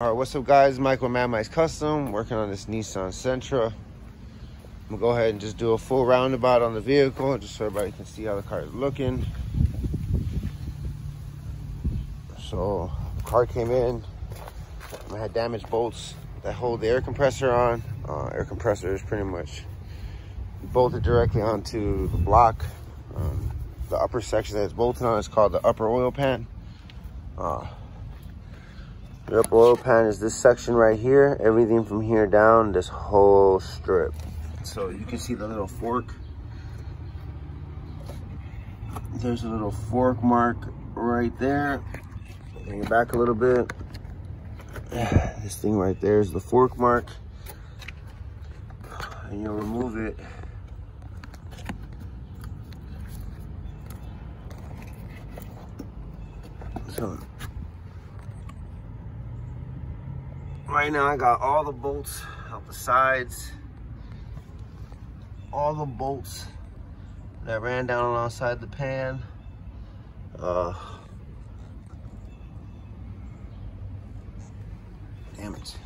All right, what's up guys? Michael Mad Mike's Custom, working on this Nissan Sentra. I'm gonna go ahead and just do a full roundabout on the vehicle, just so everybody can see how the car is looking. So, car came in, I had damaged bolts that hold the air compressor on. Uh, air compressor is pretty much bolted directly onto the block. Um, the upper section that it's bolted on is called the upper oil pan. Uh, the oil pan is this section right here. Everything from here down, this whole strip. So you can see the little fork. There's a little fork mark right there. Bring it back a little bit. This thing right there is the fork mark. And you'll remove it. So right now I got all the bolts out the sides, all the bolts that ran down alongside the pan. Uh, damn it.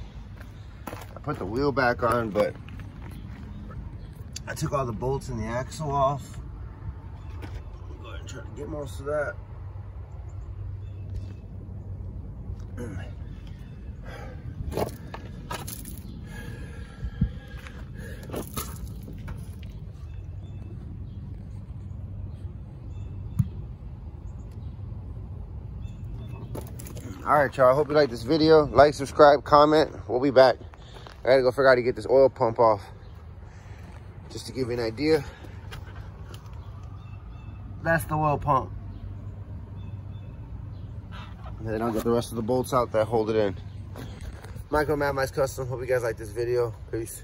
I put the wheel back on, but I took all the bolts and the axle off. Go ahead and try to get most of that. all right y'all. I hope you like this video. Like subscribe comment. We'll be back. I gotta go figure out how to get this oil pump off. Just to give you an idea. That's the oil pump. And then i'll get the rest of the bolts out that hold it in. Michael Mad Mike's Custom. Hope you guys like this video. Peace